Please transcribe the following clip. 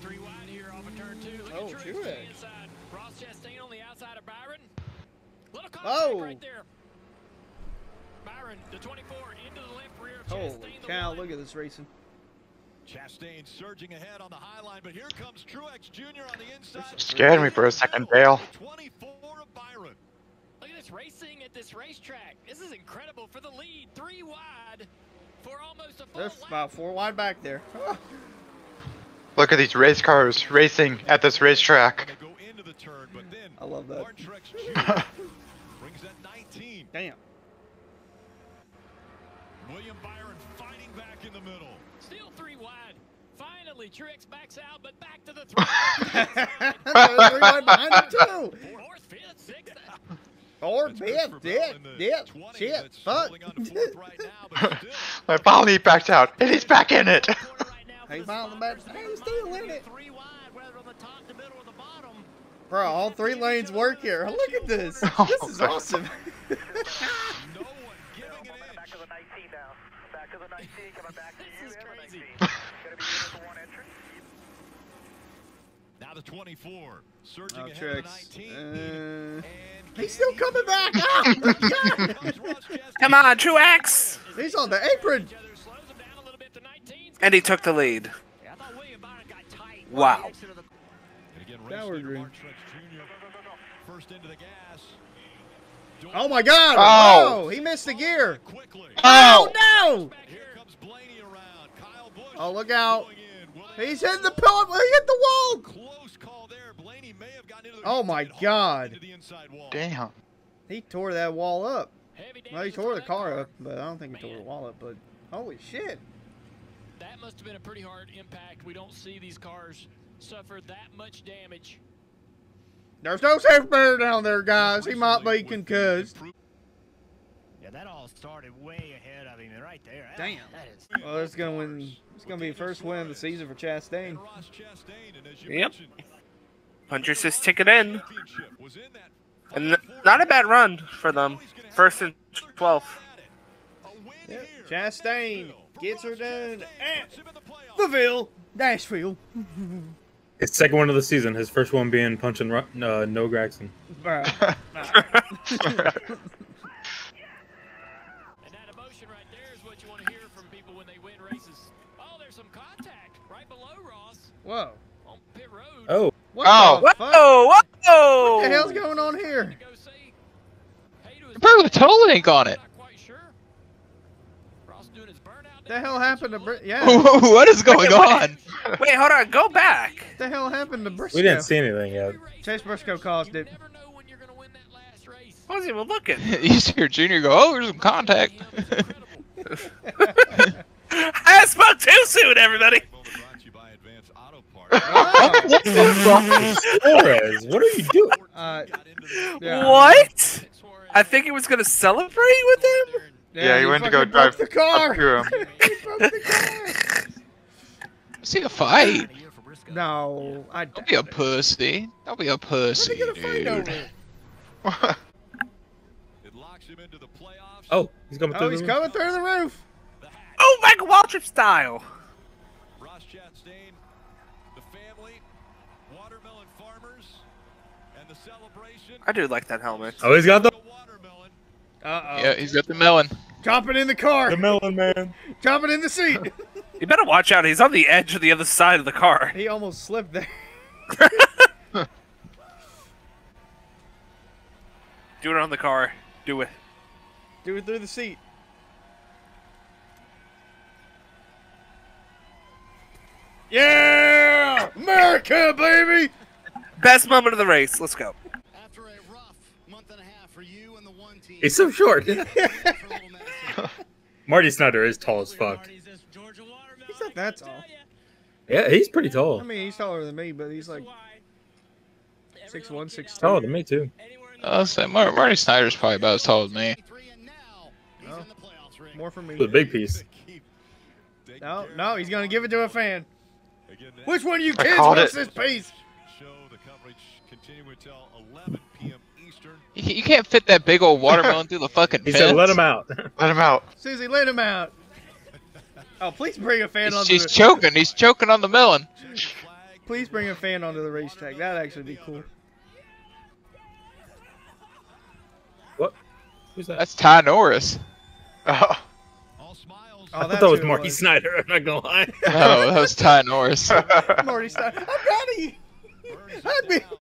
Three wide here off of turn two. Look Oh, at Truex Truex. the inside. Ross Chastain on the outside of Byron. Little contact Oh. right there. Byron, the 24 into the left rear Holy Chastain. cow! Look at this racing. Chastain surging ahead on the high line, but here comes Truex Jr. on the inside. Scared me for a second, Dale. 24 of Byron. Look at this racing at this racetrack. This is incredible for the lead. Three wide for almost a full There's lap. about four wide back there. Look at these race cars racing at this racetrack. Go into the turn, but then I love that. Martin Truex Jr. brings that 19. Damn. William Byron fighting back in the middle. Still three wide. Finally, Truex backs out, but back to the three. three wide behind him too. Fourth, fifth, sixth. Fourth, That's good fifth, dip, dip, shit, fuck. holding on to right now, I finally backed out, and he's back in it. Corner right now for Hey, the finally back- hey, he's still in it. Three wide, whether on the top, the middle, or the bottom. Bro, all three lanes work here. Look at this. Oh, This is God. awesome. no one giving it in. Back to the 19 now. Back to the 19, coming back to This you is crazy. Gonna be the one entry. Now the 24 surging Oh, ahead Trix. of the 19. Uh, he's still coming back. Oh, God. comes Ross Chastain. Come on, Truex! He's on the apron. And he took the lead. I thought William Byron got tight. Wow. And again, Power race leader green. Martin Truex Jr. First into the gas. Oh my God! Oh. Whoa, he missed the gear. Quickly. Oh no! Back here comes Blaney around. Kyle Busch. Oh look out! going in. He's hitting the pillar. He hit the wall. Close call there. Blaney may have gotten into the Oh my God. into the inside wall. Damn. He tore that wall up. Heavy Well, he tore the car up, but I don't think he tore the wall up. But holy shit! That must have been a pretty hard impact. We don't see these cars suffer that much damage. There's no safe bear down there, guys. He might be Recently with the concussed. Yeah, that all started way ahead of him, right there. Damn. That is. Well, it's gonna win. It's gonna be the first win of the season for Chastain. Chastain, and as Yep. mentioned, Puncher's his ticket in. championship was in that And not a bad run for them. First and 12th. Yep. Chastain gets her done at Puts him in the playoffs. Laville, Nashville. His second one of the season. His first one being punching uh, No Gregson. Bruh. And that emotion right there is what you want to hear from people when they win races. Oh, there's some contact right below Ross Whoa. on pit road. Oh, What Oh. the fuck? Whoa, whoa! What the hell's going on here? To go see. Hey to his Bro, the total link on it. Not quite sure. Ross doing his burnout. The hell happened to so Brit? look. Yeah. what is going on? Wait, hold on. Go back. What the hell happened to Briscoe? we didn't see anything yet. Chase is Briscoe close. caused it. never know when you're gonna win that last race. I wasn't even looking. you see your junior go, oh, there's some contact. I spoke too soon, everybody. Moment brought to you by Advance Auto Parts. Oh. Suarez, what are you doing? Uh, yeah. What? I think he was gonna celebrate with him. Yeah, he went to go broke drive the car. up to him. he broke the car. See a fight. No, I Don't be a pussy. Don't be a What pussy, are they gonna fight dude. It locks him into the playoffs. Oh, he's coming through. Oh, through. he's the coming through the roof. The hat. Oh, Michael Waltrip style. Ross Chastain, the family, watermelon farmers, and the celebration. I do like that helmet. Oh, he's got the, The watermelon. Uh oh. Yeah, he's got the melon. Drop it in the car. the melon man. Drop it in the seat. You better watch out. He's on the edge of the other side of the car. he almost slipped there. Do it on the car. Do it. Do it through the seat. Yeah! America, baby! Best moment of the race. Let's go. After a rough month and a half for you and the one team. He's so short. for Little Madison. Marty Snider is tall as fuck. He's not that tall. Yeah, he's pretty tall. I mean, he's taller than me, but he's like six one, six two. Taller than me too. I'll say Mar- Marty Snider's probably about as tall as me. and Oh. in the playoffs ring. More for me. The big piece. No, no, he's gonna give it to a fan. Which one of you I kids wants this piece? Show the coverage until 11 p.m. Eastern. You, you can't fit that big old watermelon through the fucking He fence. said, "Let him out." Let him out. Susie, let him out. Oh, please bring a fan He's, onto he's the. choking. He's choking on the melon. Check the flag. Please bring a fan onto the racetrack. That'd actually be cool. What? Who's that? That's Ty Norris. Oh, All smiles. Oh, I thought that was who it was. Snider. I'm not gonna lie. No, that was Ty Norris. Marty Stein. I'm proud of you. I'd be